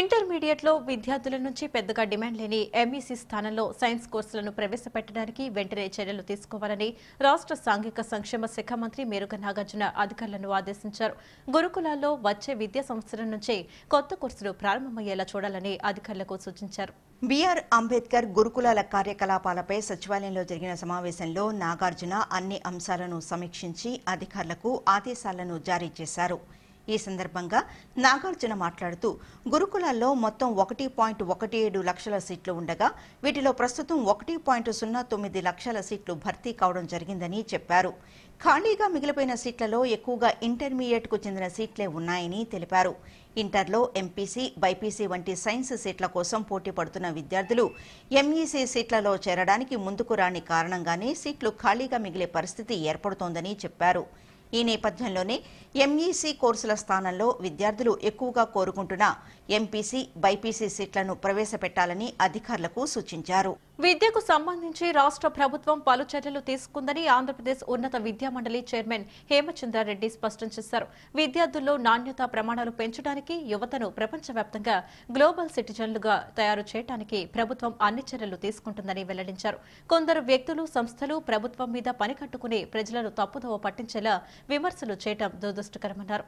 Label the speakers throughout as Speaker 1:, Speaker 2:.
Speaker 1: ఇంటర్మీడియట్లో విద్యార్థుల నుంచి పెద్దగా డిమాండ్ లేని ఎంఈసీ స్థానంలో సైన్స్ కోర్సులను ప్రవేశపెట్టడానికి వెంటనే చర్యలు తీసుకోవాలని రాష్ట్ర సాంఘిక సంక్షేమ శాఖ మంత్రి మేరుగ నాగార్జున అధికారులను ఆదేశించారు. గురుకులాల్లో వచ్చే విద్యా సంవత్సరం నుంచే కొత్త కోర్సులు ప్రారంభమయ్యేలా చూడాలని అధికారులకు సూచించారు.
Speaker 2: బీఆర్ అంబేద్కర్ గురుకులాల కార్యకలాపాలపై సచివాలయంలో జరిగిన సమావేశంలో నాగార్జున అన్ని అంశాలను సమీక్షించి అధికారులకు ఆదేశాలను జారీ చేశారు. ఈ సందర్భంగా నాగార్జున మాట్లాడుతూ గురుకులాల్లో మొత్తం ఒకటి పాయింట్ ఒకటి ఏడు లక్షల సీట్లు ఉండగా వీటిలో ప్రస్తుతం ఒకటి పాయింట్ సున్నా తొమ్మిది లక్షల సీట్లు భర్తీ కావడం జరిగిందని చెప్పారు. ఖాళీగా మిగిలిపోయిన సీట్లలో ఎక్కువగా ఇంటర్మీడియట్కు చెందిన సీట్లే ఉన్నాయని తెలిపారు. ఇంటర్లో ఎంపీసీ బైపీసీ వంటి సైన్స్ సీట్ల కోసం పోటీ పడుతున్న విద్యార్థులు ఎంఈసీ సీట్లలో చేరడానికి ముందుకు రాని కారణంగానే సీట్లు ఖాళీగా మిగిలే పరిస్థితి ఏర్పడుతోందని చెప్పారు. ఈ నేపథ్యంలోనే ఎంఈసీ కోర్సుల స్థానంలో విద్యార్థులు ఎక్కువగా కోరుకుంటున్న ఎంపీసీ బైపీసీ సీట్లను ప్రవేశపెట్టాలని అధికారులకు సూచించారు.
Speaker 1: విద్యకు సంబంధించి రాష్ట్ర ప్రభుత్వం పలు చర్యలు తీసుకుందని ఆంధ్రప్రదేశ్ ఉన్నత విద్యా మండలి చైర్మన్ హేమచంద్రారెడ్డి స్పష్టం చేశారు. విద్యార్థుల్లో నాణ్యత ప్రమాణాలు పెంచడానికి యువతను ప్రపంచవ్యాప్తంగా గ్లోబల్ సిటిజన్లుగా తయారు చేయడానికి ప్రభుత్వం అన్ని చర్యలు తీసుకుంటుందని వెల్లడించారు. కొందరు వ్యక్తులు సంస్థలు ప్రభుత్వం మీద పని కట్టుకుని ప్రజలను తప్పుదోవ పట్టించేలా విమర్శలు చేయడం దురదృష్టకరమన్నారు.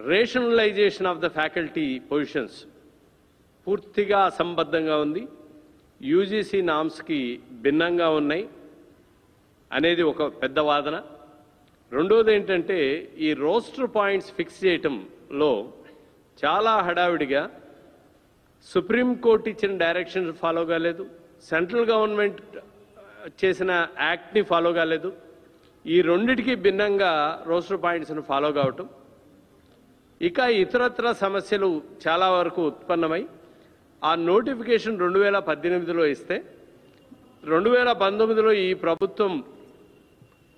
Speaker 3: Rationalization of the faculty positions పూర్తిగా అసంబద్ధంగా ఉంది. యూజీసీ నామ్స్కి భిన్నంగా ఉన్నాయి అనేది ఒక పెద్ద వాదన. రెండోది ఏంటంటే ఈ రోస్టర్ పాయింట్స్ ఫిక్స్ చేయటంలో చాలా హడావిడిగా సుప్రీంకోర్టు ఇచ్చిన డైరెక్షన్ ఫాలో కాలేదు సెంట్రల్ గవర్నమెంట్ చేసిన యాక్ట్ని ఫాలో కాలేదు. ఈ రెండిటికి భిన్నంగా రోస్టర్ పాయింట్స్ను ఫాలో కావటం. ఇక ఇతరత్ర సమస్యలు చాలా వరకు ఉత్పన్నమై ఆ నోటిఫికేషన్ రెండు వేల పద్దెనిమిదిలో ఇస్తే రెండు వేల పంతొమ్మిదిలో ఈ ప్రభుత్వం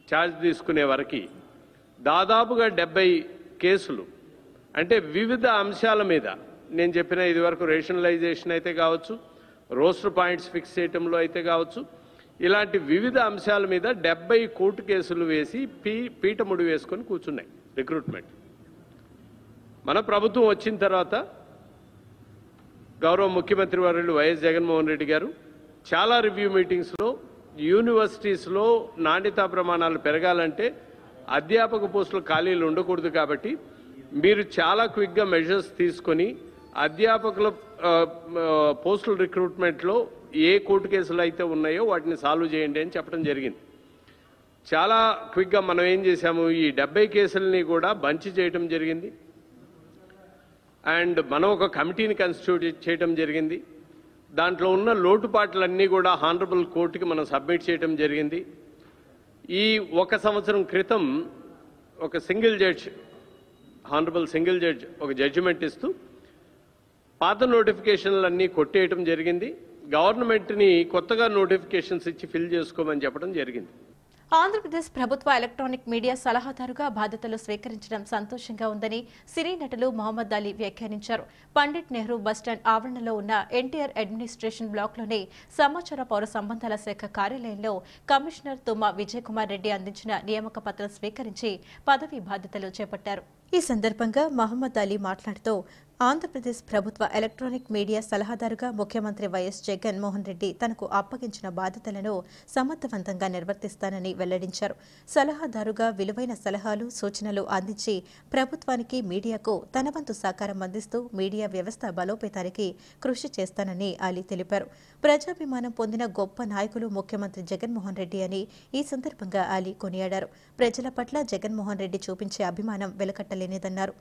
Speaker 3: ఛార్జ్ తీసుకునే వరకు దాదాపుగా డెబ్బై కేసులు అంటే వివిధ అంశాల మీద నేను చెప్పిన ఇదివరకు రేషనలైజేషన్ అయితే కావచ్చు రోస్టర్ పాయింట్స్ ఫిక్స్ చేయటంలో అయితే కావచ్చు ఇలాంటి వివిధ అంశాల మీద డెబ్బై కోర్టు కేసులు వేసి పీ పీఠముడి వేసుకొని కూర్చున్నాయి రిక్రూట్మెంట్ మన ప్రభుత్వం వచ్చిన తర్వాత గౌరవ ముఖ్యమంత్రి వారు వైఎస్ జగన్మోహన్ రెడ్డి గారు చాలా రివ్యూ మీటింగ్స్లో యూనివర్సిటీస్లో నాణ్యతా ప్రమాణాలు పెరగాలంటే అధ్యాపక పోస్టులు ఖాళీలు ఉండకూడదు కాబట్టి మీరు చాలా క్విక్గా మెజర్స్ తీసుకొని అధ్యాపకుల పోస్టుల రిక్రూట్మెంట్లో ఏ కోర్టు కేసులు అయితే ఉన్నాయో వాటిని సాల్వ్ చేయండి అని చెప్పడం జరిగింది. చాలా క్విక్గా మనం ఏం చేశాము? ఈ డెబ్బై కేసుల్ని కూడా బంచ్ చేయటం జరిగింది. అండ్ మనం ఒక కమిటీని కన్స్టిట్యూట్ చేయడం జరిగింది. దాంట్లో ఉన్న లోటుపాట్లన్నీ కూడా హానరబుల్ కోర్టుకి మనం సబ్మిట్ చేయడం జరిగింది. ఈ ఒక సంవత్సరం క్రితం ఒక single judge honourable single judge ఒక జడ్జిమెంట్ ఇస్తూ పాత నోటిఫికేషన్లన్నీ కొట్టేయటం జరిగింది. గవర్నమెంట్ని కొత్తగా నోటిఫికేషన్స్ ఇచ్చి ఫిల్ చేసుకోమని చెప్పడం జరిగింది.
Speaker 1: ఆంధ్రప్రదేశ్ ప్రభుత్వ ఎలక్ట్రానిక్ మీడియా సలహాదారుగా బాధ్యతలు స్వీకరించడం సంతోషంగా ఉందని సినీ నటులు మహమ్మద్ అలీ వ్యాఖ్యానించారు. పండిట్ నెహ్రూ బస్టాండ్ ఆవరణలో ఉన్న ఎన్టీఆర్ అడ్మినిస్ట్రేషన్ బ్లాక్లోని సమాచార పౌర సంబంధాల శాఖ కార్యాలయంలో కమిషనర్ తుమ్మా విజయకుమార్ రెడ్డి అందించిన నియామక పత్రం స్వీకరించి పదవి బాధ్యతలు చేపట్టారు. ఈ సందర్భంగా మహమ్మద్ అలీ మాట్లాడుతూ ఆంధ్రప్రదేశ్ ప్రభుత్వ ఎలక్ట్రానిక్ మీడియా సలహాదారుగా ముఖ్యమంత్రి వైఎస్ జగన్మోహన్ రెడ్డి తనకు అప్పగించిన బాధ్యతలను సమర్థవంతంగా నిర్వర్తిస్తానని వెల్లడించారు. సలహాదారుగా విలువైన సలహాలు సూచనలు అందించి ప్రభుత్వానికి మీడియాకు తన వంతు సహకారం అందిస్తూ మీడియా వ్యవస్థ బలోపేతానికి కృషి చేస్తానని అలీ తెలిపారు. ప్రజాభిమానం పొందిన గొప్ప నాయకులు ముఖ్యమంత్రి జగన్మోహన్ రెడ్డి అని ఈ సందర్భంగా అలీ కొనియాడారు. ప్రజల పట్ల జగన్మోహన్ రెడ్డి చూపించే అభిమానం వెలకట్టలేనిదన్నారు.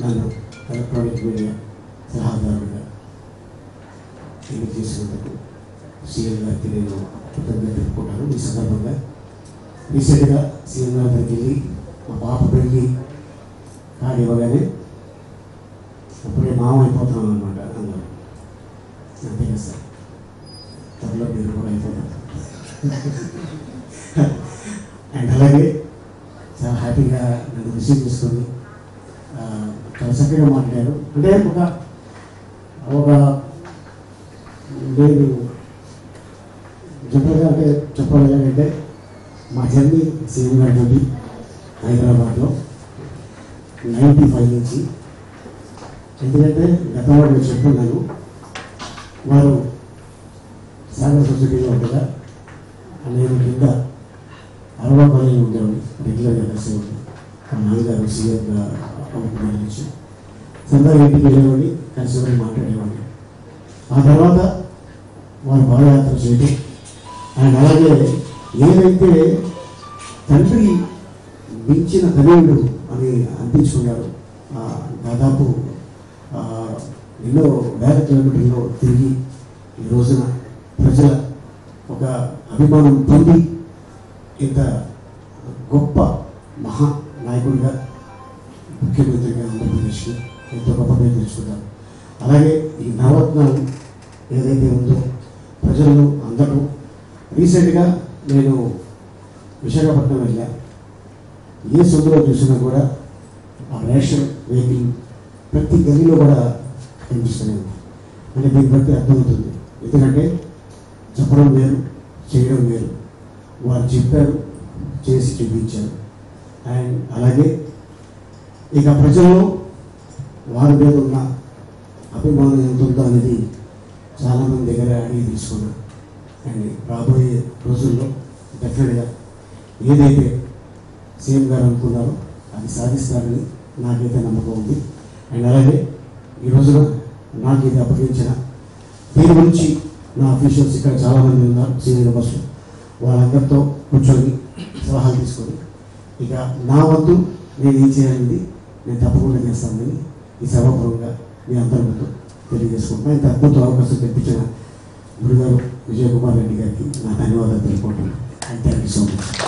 Speaker 4: నన్ను ఎలక్ట్రానిక్ మీడియా సలహాదారుడిగా ఎన్నిక చేసినందుకు సీఎం గారికి నేను కృతజ్ఞత తెలుపుకుంటాను ఈ సందర్భంగా రీసెంట్గా సీఎం గారి దగ్గరికి వెళ్ళి మా పాప పెళ్ళి కార్డు ఇవ్వగానే అప్పుడే మామ అయిపోతున్నాను అనమాట అన్నారు అంతే కదా సార్? త్వరలో మీరు కూడా అయిపోతారు. అండ్ అలాగే చాలా హ్యాపీగా నన్ను రిసీవ్ చేసుకొని చక్కగా మాట్లాడారు. అంటే ఒక ఒక నేను జనరల్గా అంటే చెప్పాలి మా జర్నీ సీఎం గారితో హైదరాబాద్లో నైంటీ ఫైవ్ నుంచి. ఎందుకంటే గతంలో నేను చెప్తున్నాను వారు సాగర్ సొసైటీలో ఉండగా నేను కింద అరవై పనులు ఉండేవాడిని రెగ్యులర్గా కలిసేవాడు మా నాన్నగారు సీఎంగా అవ్వకుండా నుంచి ఇంటికి వెళ్ళేవాడిని కలిసేవాడిని మాట్లాడేవాడిని ఆ తర్వాత వారు పాదయాత్ర చేయడం. ఆయన అలాగే ఏదైతే తండ్రి మించిన తనయుడు అని అనిపించుకున్నారు ఆ, దాదాపు ఎన్నో వేల కిలోమీటర్లో తిరిగి ఈ రోజున ప్రజల ఒక అభిమానం పొంది ఇంత గొప్ప మహా నాయకుడిగా ముఖ్యమంత్రిగా ఆంధ్రప్రదేశ్లో ఎంతో గొప్ప తెలుసుకున్నారు అలాగే ఈ నవరత్నాలు ఏదైతే ఉందో ప్రజలు అందరూ రీసెంట్గా నేను విశాఖపట్నం వెళ్ళా. ఏ సందులో చూసినా కూడా ఆ రేషన్ వెహికల్ ప్రతి గదిలో కూడా కనిపిస్తూనే ఉంది. అంటే దీన్ని బట్టి అర్థమవుతుంది ఎందుకంటే చెప్పడం వేరు చేయడం వేరు. వారు చెప్పారు చేసి చూపించారు. అండ్ అలాగే ఇక ప్రజల్లో వారి మీద ఉన్న అభిమానం ఎంత ఉందో అనేది చాలామంది దగ్గర అడిగి తీసుకున్నాను అండ్ రాబోయే రోజుల్లో డెఫినెట్గా ఏదైతే సీఎం గారు అనుకున్నారో అది సాధిస్తారని నాకైతే నమ్మకం ఉంది. అండ్ అలాగే ఈ రోజున నాకు ఇది అప్పగించిన దీని గురించి నా అఫీషియల్స్ ఇక్కడ చాలామంది ఉన్నారు సీనియర్ మెంబర్స్ వాళ్ళందరితో కూర్చొని సలహాలు తీసుకొని ఇక నా వద్దు నేను ఏం చేయాలనేది నేను తప్పకుండా చేస్తానని ఈ సభాపూర్వకంగా మీ అందరి ముందు తెలియజేసుకుంటున్నాను ఇంత అద్భుత అవకాశం తెప్పించిన గురుగారు విజయ్ కుమార్ రెడ్డి గారికి నా ధన్యవాదాలు తెలుపుకుంటున్నాను and thank you so much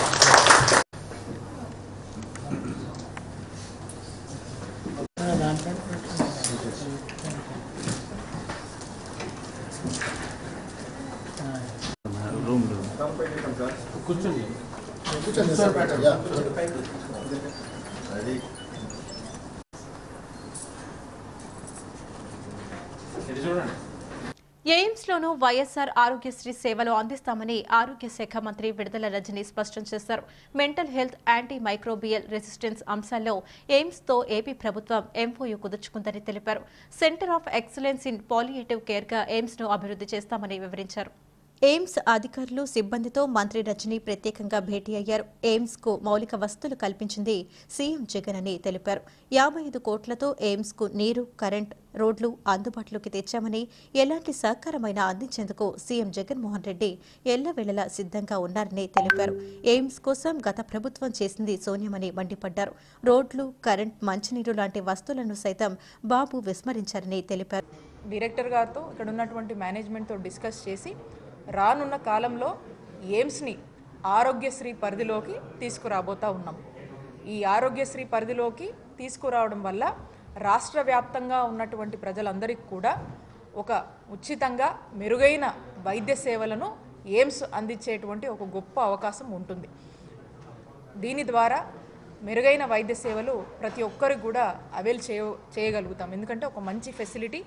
Speaker 1: ఎయిమ్స్లోనూ YSR Aarogyasri సేవలు అందిస్తామని ఆరోగ్య శాఖ మంత్రి విడుదల రజని స్పష్టం చేశారు. Mental health anti microbial resistance అంశాల్లో ఎయిమ్స్తో ఏపీ ప్రభుత్వం ఎంఓయూ కుదుర్చుకుందని తెలిపారు. Centre of excellence in palliative కేర్గా ఎయిమ్స్ను అభివృద్ధి చేస్తామని వివరించారు. ఎయిమ్స్ అధికారులు సిబ్బందితో మంత్రి రజని ప్రత్యేకంగా భేటీ అయ్యారు. ఎయిమ్స్కు మౌలిక వసతులు కల్పించింది సీఎం జగన్ అని తెలిపారు. యాభై ఐదు కోట్లతో ఎయిమ్స్కు నీరు కరెంట్ రోడ్లు అందుబాటులోకి తెచ్చామని ఎలాంటి సహకారమైనా అందించేందుకు సీఎం జగన్మోహన్ రెడ్డి ఎల్లవేళలా సిద్ధంగా ఉన్నారని తెలిపారు. ఎయిమ్స్ కోసం గత ప్రభుత్వం చేసింది శూన్యమని మండిపడ్డారు. రోడ్లు కరెంట్ మంచినీరు లాంటి వస్తువులను సైతం బాబు విస్మరించారని తెలిపారు.
Speaker 5: డైరెక్టర్ గారితో ఇక్కడ ఉన్నటువంటి మేనేజ్మెంట్తో డిస్కస్ చేసి రానున్న కాలంలో ఎయిమ్స్ని ఆరోగ్యశ్రీ పరిధిలోకి తీసుకురాబోతా ఉన్నాం. ఈ ఆరోగ్యశ్రీ పరిధిలోకి తీసుకురావడం వల్ల రాష్ట్ర వ్యాప్తంగా ఉన్నటువంటి ప్రజలందరికీ కూడా ఒక ఉచితంగా మెరుగైన వైద్య సేవలను ఎయిమ్స్ అందించేటువంటి ఒక గొప్ప అవకాశం ఉంటుంది. దీని ద్వారా మెరుగైన వైద్య సేవలు ప్రతి ఒక్కరికి కూడా అవైల్ చేయ చేయగలుగుతాం. ఎందుకంటే ఒక మంచి ఫెసిలిటీ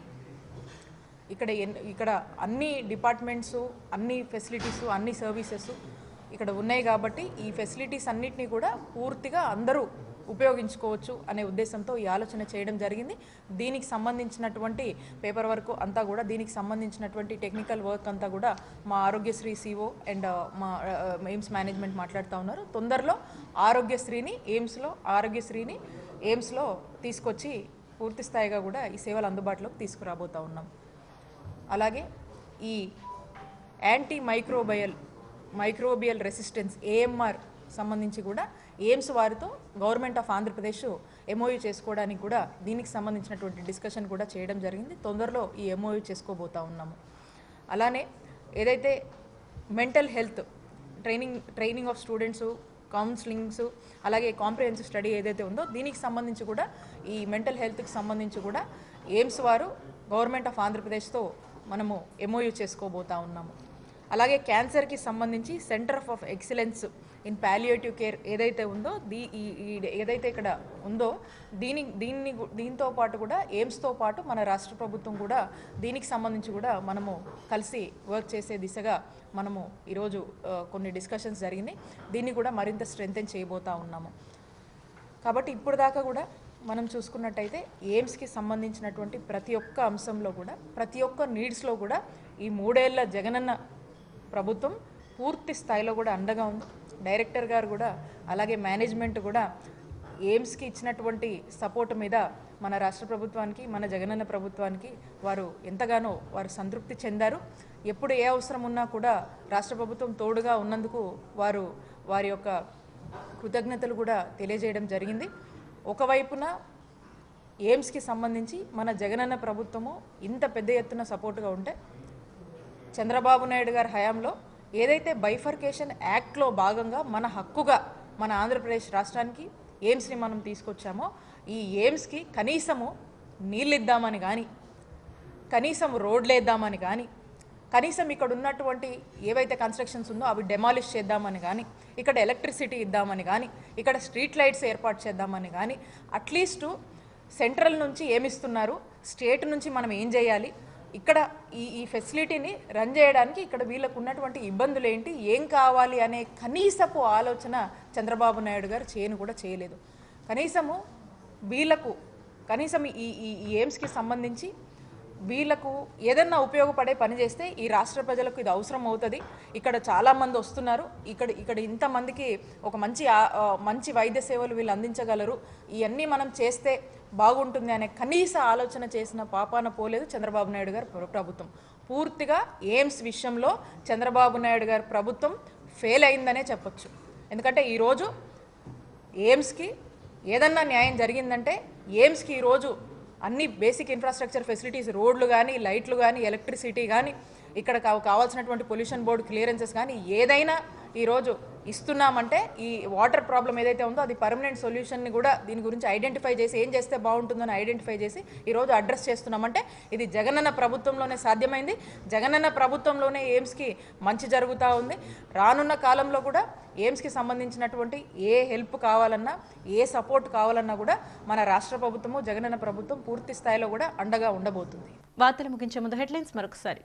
Speaker 5: ఇక్కడ ఎన్ ఇక్కడ అన్ని డిపార్ట్మెంట్స్ అన్ని ఫెసిలిటీస్ అన్ని సర్వీసెస్ ఇక్కడ ఉన్నాయి కాబట్టి ఈ ఫెసిలిటీస్ అన్నిటినీ కూడా పూర్తిగా అందరూ ఉపయోగించుకోవచ్చు అనే ఉద్దేశంతో ఈ ఆలోచన చేయడం జరిగింది. దీనికి సంబంధించినటువంటి పేపర్ వర్క్ అంతా కూడా దీనికి సంబంధించినటువంటి టెక్నికల్ వర్క్ అంతా కూడా మా ఆరోగ్యశ్రీ సిఓ అండ్ మా ఎయిమ్స్ మేనేజ్మెంట్ మాట్లాడుతూ ఉన్నారు. తొందరలో ఆరోగ్యశ్రీని ఎయిమ్స్లో ఆరోగ్యశ్రీని ఎయిమ్స్లో తీసుకొచ్చి పూర్తి స్థాయిగా కూడా ఈ సేవలు అందుబాటులోకి తీసుకురాబోతా ఉన్నాం. అలాగే ఈ anti microbial microbial resistance AMR సంబంధించి కూడా ఎయిమ్స్ వారితో గవర్నమెంట్ ఆఫ్ ఆంధ్రప్రదేశ్ ఎంఓయూ చేసుకోవడానికి కూడా దీనికి సంబంధించినటువంటి డిస్కషన్ కూడా చేయడం జరిగింది. తొందరలో ఈ ఎంఓయూ చేసుకోబోతా ఉన్నాము. అలానే ఏదైతే mental health training training of students counsellings అలాగే కాంప్రిహెన్సివ్ స్టడీ ఏదైతే ఉందో దీనికి సంబంధించి కూడా ఈ మెంటల్ హెల్త్కి సంబంధించి కూడా ఎయిమ్స్ వారు గవర్నమెంట్ ఆఫ్ ఆంధ్రప్రదేశ్తో మనము ఎంఓయూ చేసుకోబోతా ఉన్నాము. అలాగే క్యాన్సర్కి సంబంధించి centre of excellence in palliative care ఏదైతే ఉందో దీ ఈ ఏదైతే ఇక్కడ ఉందో దీని దీన్ని దీంతో పాటు కూడా ఎయిమ్స్తో పాటు మన రాష్ట్ర ప్రభుత్వం కూడా దీనికి సంబంధించి కూడా మనము కలిసి వర్క్ చేసే దిశగా మనము ఈరోజు కొన్ని డిస్కషన్స్ జరిగినాయి. దీన్ని కూడా మరింత స్ట్రెంగ్తెన్ చేయబోతా ఉన్నాము. కాబట్టి ఇప్పుడు దాకా కూడా మనం చూసుకున్నట్టయితే ఎయిమ్స్కి సంబంధించినటువంటి ప్రతి ఒక్క అంశంలో కూడా ప్రతి ఒక్క నీడ్స్లో కూడా ఈ మూడేళ్ళ జగనన్న ప్రభుత్వం పూర్తి స్థాయిలో కూడా అండగా ఉంది. డైరెక్టర్ గారు కూడా అలాగే మేనేజ్మెంట్ కూడా ఎయిమ్స్కి ఇచ్చినటువంటి సపోర్ట్ మీద మన రాష్ట్ర ప్రభుత్వానికి మన జగనన్న ప్రభుత్వానికి వారు ఎంతగానో వారు సంతృప్తి చెందారు. ఎప్పుడు ఏ అవసరం ఉన్నా కూడా రాష్ట్ర ప్రభుత్వం తోడుగా ఉన్నందుకు వారు వారి యొక్క కృతజ్ఞతలు కూడా తెలియజేయడం జరిగింది. ఒకవైపున ఎయిమ్స్కి సంబంధించి మన జగనన్న ప్రభుత్వము ఇంత పెద్ద ఎత్తున సపోర్టుగా ఉంటే చంద్రబాబు నాయుడు గారి హయాంలో ఏదైతే బైఫర్కేషన్ యాక్ట్లో భాగంగా మన హక్కుగా మన ఆంధ్రప్రదేశ్ రాష్ట్రానికి ఎయిమ్స్ని మనం తీసుకొచ్చామో ఈ ఎయిమ్స్కి కనీసము నీళ్ళు ఇద్దామని కానీ కనీసం రోడ్లేద్దామని కానీ కనీసం ఇక్కడ ఉన్నటువంటి ఏవైతే కన్స్ట్రక్షన్స్ ఉందో అవి డెమాలిష్ చేద్దామని కానీ ఇక్కడ ఎలక్ట్రిసిటీ ఇద్దామని కానీ ఇక్కడ స్ట్రీట్ లైట్స్ ఏర్పాటు చేద్దామని కానీ అట్లీస్ట్ సెంట్రల్ నుంచి ఏమిస్తున్నారు? స్టేట్ నుంచి మనం ఏం చేయాలి? ఇక్కడ ఈ ఈ ఫెసిలిటీని రన్ చేయడానికి ఇక్కడ వీళ్ళకు ఉన్నటువంటి ఇబ్బందులు ఏంటి? ఏం కావాలి అనే కనీసపు ఆలోచన చంద్రబాబు నాయుడు గారు చేయను కూడా చేయలేదు. కనీసము వీళ్ళకు కనీసం ఈ ఈ ఈ ఎయిమ్స్కి సంబంధించి వీళ్ళకు ఏదన్నా ఉపయోగపడే పని చేస్తే ఈ రాష్ట్ర ప్రజలకు ఇది అవసరం అవుతుంది. ఇక్కడ చాలామంది వస్తున్నారు. ఇక్కడ ఇక్కడ ఇంతమందికి ఒక మంచి మంచి వైద్య సేవలు వీళ్ళు అందించగలరు. ఇవన్నీ మనం చేస్తే బాగుంటుంది అనే కనీస ఆలోచన చేసిన పాపాన పోలేదు చంద్రబాబు నాయుడు గారు ప్రభుత్వం. పూర్తిగా ఎయిమ్స్ విషయంలో చంద్రబాబు నాయుడు గారి ప్రభుత్వం ఫెయిల్ అయిందనే చెప్పొచ్చు. ఎందుకంటే ఈరోజు ఎయిమ్స్కి ఏదన్నా న్యాయం జరిగిందంటే ఎయిమ్స్కి ఈరోజు అన్ని బేసిక్ ఇన్ఫ్రాస్ట్రక్చర్ ఫెసిలిటీస్ రోడ్లు కానీ లైట్లు కానీ ఎలక్ట్రిసిటీ కానీ ఇక్కడ కావాల్సినటువంటి పొల్యూషన్ బోర్డు క్లియరెన్సెస్ కానీ ఏదైనా ఈరోజు ఇస్తున్నామంటే ఈ వాటర్ ప్రాబ్లం ఏదైతే ఉందో అది పర్మనెంట్ సొల్యూషన్ని కూడా దీని గురించి ఐడెంటిఫై చేసి ఏం చేస్తే బాగుంటుందని ఐడెంటిఫై చేసి ఈరోజు అడ్రస్ చేస్తున్నామంటే ఇది జగనన్న ప్రభుత్వంలోనే సాధ్యమైంది. జగనన్న ప్రభుత్వంలోనే ఎయిమ్స్కి మంచి జరుగుతూ ఉంది. రానున్న కాలంలో కూడా ఎయిమ్స్కి సంబంధించినటువంటి ఏ హెల్ప్ కావాలన్నా ఏ సపోర్ట్ కావాలన్నా కూడా మన రాష్ట్ర ప్రభుత్వము జగనన్న ప్రభుత్వం పూర్తి స్థాయిలో కూడా అండగా ఉండబోతుంది.
Speaker 1: వార్తలు ముగించే ముందు హెడ్లైన్స్ మరొకసారి.